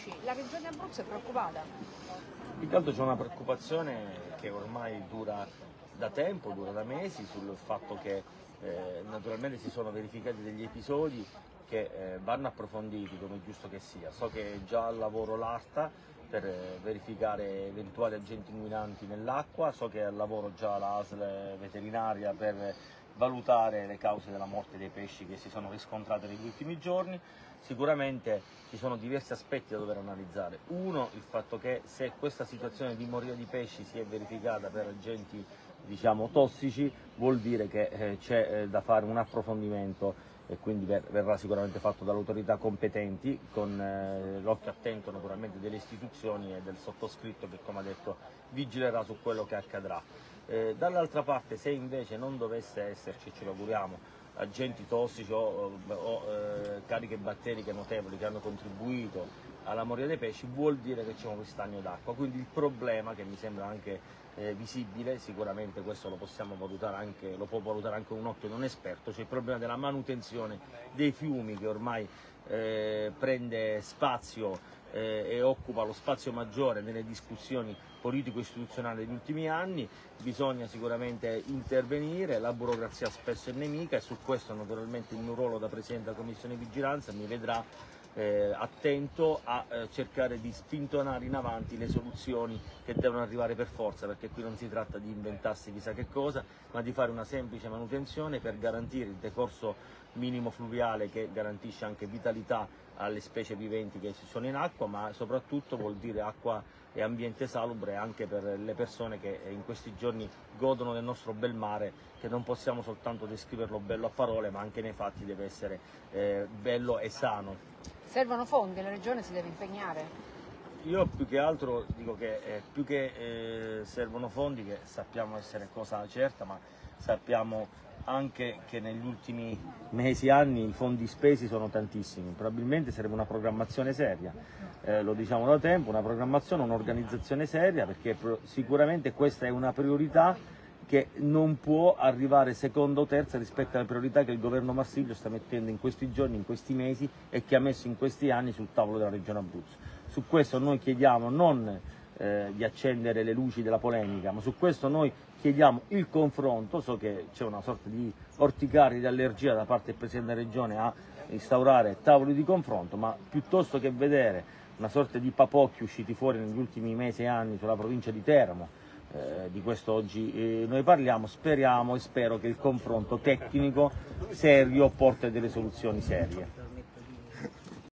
pesci. La regione Abruzzo è preoccupata? Intanto c'è una preoccupazione che ormai dura da tempo, dura da mesi, sul fatto che eh, naturalmente si sono verificati degli episodi che eh, vanno approfonditi come giusto che sia. So che già al lavoro l'ARTA per verificare eventuali agenti inquinanti nell'acqua, so che è al lavoro già l'ASL veterinaria per valutare le cause della morte dei pesci che si sono riscontrate negli ultimi giorni. Sicuramente ci sono diversi aspetti da dover analizzare. Uno, il fatto che se questa situazione di moria di pesci si è verificata per agenti diciamo, tossici, vuol dire che eh, c'è eh, da fare un approfondimento e quindi verrà sicuramente fatto dalle autorità competenti con eh, l'occhio attento naturalmente delle istituzioni e del sottoscritto che come ha detto vigilerà su quello che accadrà. Eh, Dall'altra parte se invece non dovesse esserci, ce lo auguriamo, agenti tossici o, o eh, cariche batteriche notevoli che hanno contribuito alla moria dei pesci vuol dire che c'è un ristagno d'acqua, quindi il problema che mi sembra anche eh, visibile, sicuramente questo lo possiamo valutare anche, lo può valutare anche un occhio non esperto, cioè il problema della manutenzione dei fiumi che ormai eh, prende spazio eh, e occupa lo spazio maggiore nelle discussioni politico-istituzionali degli ultimi anni, bisogna sicuramente intervenire, la burocrazia spesso è nemica e su questo naturalmente il mio ruolo da Presidente della Commissione di Vigilanza mi vedrà eh, attento a eh, cercare di spintonare in avanti le soluzioni che devono arrivare per forza, perché qui non si tratta di inventarsi chissà che cosa, ma di fare una semplice manutenzione per garantire il decorso minimo fluviale che garantisce anche vitalità alle specie viventi che ci sono in acqua, ma soprattutto vuol dire acqua e ambiente salubre anche per le persone che in questi giorni godono del nostro bel mare, che non possiamo soltanto descriverlo bello a parole, ma anche nei fatti deve essere eh, bello e sano. Servono fondi, la Regione si deve impegnare? Io più che altro dico che eh, più che eh, servono fondi, che sappiamo essere cosa certa, ma sappiamo anche che negli ultimi mesi e anni i fondi spesi sono tantissimi, probabilmente serve una programmazione seria, eh, lo diciamo da tempo, una programmazione, un'organizzazione seria perché sicuramente questa è una priorità che non può arrivare seconda o terza rispetto alle priorità che il governo Marsiglio sta mettendo in questi giorni, in questi mesi e che ha messo in questi anni sul tavolo della Regione Abruzzo. Su questo noi chiediamo non eh, di accendere le luci della polemica, ma su questo noi chiediamo il confronto, so che c'è una sorta di orticaria di allergia da parte del Presidente della Regione a instaurare tavoli di confronto, ma piuttosto che vedere una sorta di papocchi usciti fuori negli ultimi mesi e anni sulla provincia di Teramo, eh, di questo oggi eh, noi parliamo, speriamo e spero che il confronto tecnico serio porti a delle soluzioni serie.